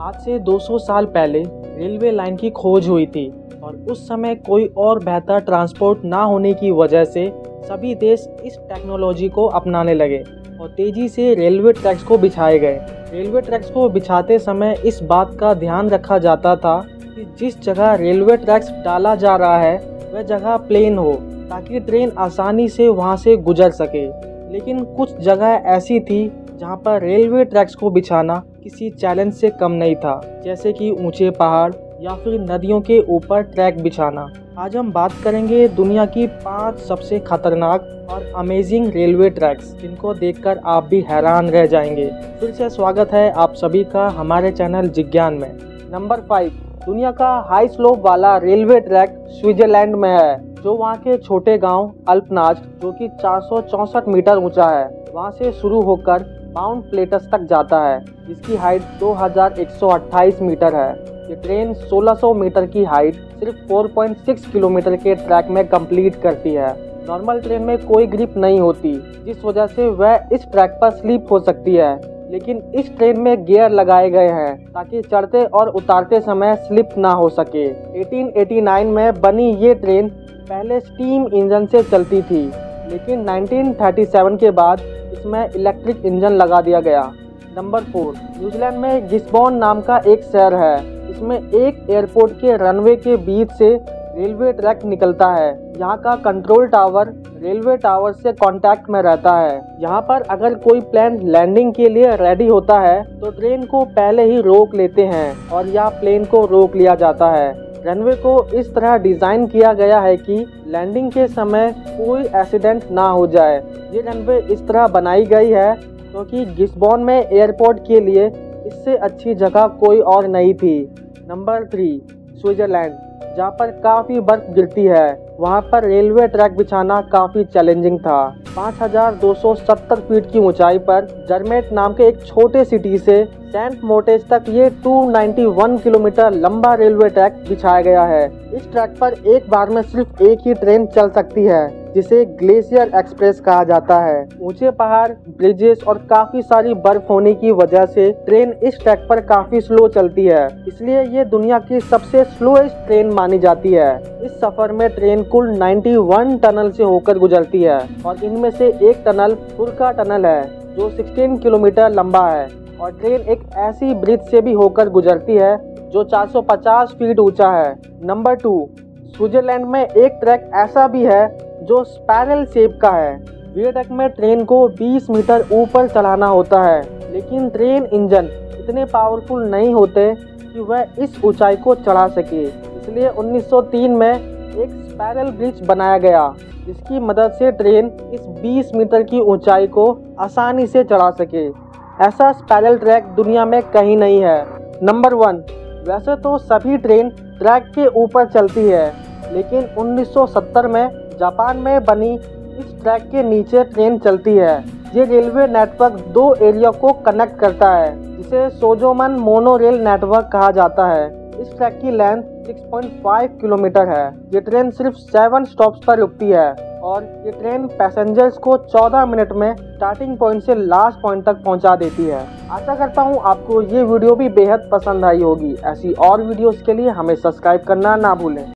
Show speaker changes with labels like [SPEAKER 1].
[SPEAKER 1] आज से 200 साल पहले रेलवे लाइन की खोज हुई थी और उस समय कोई और बेहतर ट्रांसपोर्ट ना होने की वजह से सभी देश इस टेक्नोलॉजी को अपनाने लगे और तेज़ी से रेलवे ट्रैक्स को बिछाए गए। रेलवे ट्रैक्स को बिछाते समय इस बात का ध्यान रखा जाता था कि जिस जगह रेलवे ट्रैक्स डाला जा रहा है, वह जगह प्लेन हो, ताकि ट्रेन आसानी से वहाँ से गुजर सके। लेकिन कुछ जगह ऐसी थी जहाँ पर रेलवे ट्रैक्स को बिछाना किसी चैलेंज से कम नहीं था, जैसे कि ऊँचे पहाड़ या फिर नदियों के ऊपर ट्रैक बिछाना। आज हम बात करेंगे दुनिया की पाँच सबसे खतरनाक और अमेजिंग रेलवे ट्रैक्स जिनको देखकर आप भी हैरान रह जाएँगे। फिर से स्वागत है आप सभी का हमारे चैनल जिज्ञान में। नंबर फाइव दुनिया का हाई स्लोप वाला रेलवे ट्रैक स्विट्जरलैंड में है, जो वहाँ के छोटे गाँव अल्पनाज, जो कि चार मीटर ऊँचा है, वहाँ से शुरू होकर माउंट प्लेटस तक जाता है, जिसकी हाइट 2128 मीटर है। ये ट्रेन 1600 मीटर की हाइट, सिर्फ़ 4.6 किलोमीटर के ट्रैक में कंप्लीट करती है। नॉर्मल ट्रेन में कोई ग्रिप नहीं होती, जिस वजह से वह इस ट्रैक पर स्लीप हो सकती है। लेकिन इस ट्रेन में गियर लगाए गए हैं, ताकि चढ़ते और उतारते समय स्लिप ना हो सके। 1889 में बनी ये ट्रेन पहले स्टीम इंजन से चलती थी। लेकिन 1937 के बाद इसमें इलेक्ट्रिक इंजन लगा दिया गया। नंबर फोर, न्यूजीलैंड में गिस्बॉन नाम का एक शहर है। इसमें एक एयरपोर्ट के रनवे के बीच से रेलवे ट्रैक निकलता है। यहाँ का कंट्रोल टावर रेलवे टावर से कांटेक्ट में रहता है। यहाँ पर अगर कोई प्लेन लैंडिंग के लिए रेडी होता है तो ट्रेन को पहले ही रोक लेते हैं और यहाँ प्लेन को रोक लिया जाता है। रनवे को इस तरह डिज़ाइन किया गया है कि लैंडिंग के समय कोई एक्सीडेंट ना हो जाए। ये रनवे इस तरह बनाई गई है क्योंकि तो गिस्बॉन में एयरपोर्ट के लिए इससे अच्छी जगह कोई और नहीं थी। नंबर थ्री स्विट्जरलैंड जहाँ पर काफ़ी बर्फ़ गिरती है। वहाँ पर रेलवे ट्रैक बिछाना काफ़ी चैलेंजिंग था। 5,270 फीट की ऊंचाई पर जर्मेट नाम के एक छोटे सिटी से सेंट मोटेज तक ये 291 किलोमीटर लंबा रेलवे ट्रैक बिछाया गया है। इस ट्रैक पर एक बार में सिर्फ़ एक ही ट्रेन चल सकती है, जिसे ग्लेशियर एक्सप्रेस कहा जाता है। ऊँचे पहाड़, ब्रिजेस और काफ़ी सारी बर्फ़ होने की वजह से ट्रेन इस ट्रैक पर काफ़ी स्लो चलती है। इसलिए ये दुनिया की सबसे स्लोएस्ट ट्रेन मानी जाती है। इस सफ़र में ट्रेन कुल 91 टनल से होकर गुजरती है और इनमें से एक टनल फुरका टनल है, जो 16 किलोमीटर लंबा है। और ट्रेन एक ऐसी ब्रिज से भी होकर गुजरती है, जो 450 फीट ऊँचा है। नंबर टू स्विट्जरलैंड में एक ट्रैक ऐसा भी है, जो स्पैरल शेप का है। वियडक में ट्रेन को 20 मीटर ऊपर चलाना होता है, लेकिन ट्रेन इंजन इतने पावरफुल नहीं होते कि वह इस ऊंचाई को चढ़ा सके। इसलिए 1903 में एक स्पैरल ब्रिज बनाया गया, जिसकी मदद से ट्रेन इस 20 मीटर की ऊंचाई को आसानी से चढ़ा सके। ऐसा स्पैरल ट्रैक दुनिया में कहीं नहीं है। नंबर वन वैसे तो सभी ट्रेन ट्रैक के ऊपर चलती है, लेकिन 1970 में जापान में बनी इस ट्रैक के नीचे ट्रेन चलती है। ये रेलवे नेटवर्क दो एरिया को कनेक्ट करता है, जिसे सोजोमन मोनो रेल नेटवर्क कहा जाता है। इस ट्रैक की लेंथ 6.5 किलोमीटर है। ये ट्रेन सिर्फ़ सेवन स्टॉप्स पर रुकती है। और ये ट्रेन पैसेंजर्स को 14 मिनट में स्टार्टिंग पॉइंट से लास्ट पॉइंट तक पहुँचा देती है। आशा करता हूँ आपको ये वीडियो भी बेहद पसंद आई होगी। ऐसी और वीडियोस के लिए हमें सब्सक्राइब करना ना भूलें।